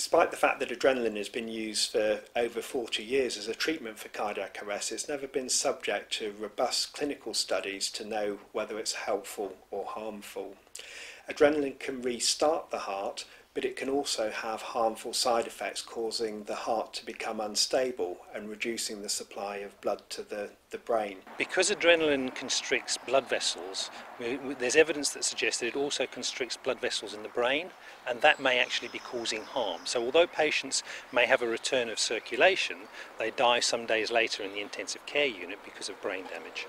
despite the fact that adrenaline has been used for over 40 years as a treatment for cardiac arrest, it's never been subject to robust clinical studies to know whether it's helpful or harmful. Adrenaline can restart the heart but it can also have harmful side effects causing the heart to become unstable and reducing the supply of blood to the, the brain. Because adrenaline constricts blood vessels, we, we, there's evidence that suggests that it also constricts blood vessels in the brain, and that may actually be causing harm. So, although patients may have a return of circulation, they die some days later in the intensive care unit because of brain damage.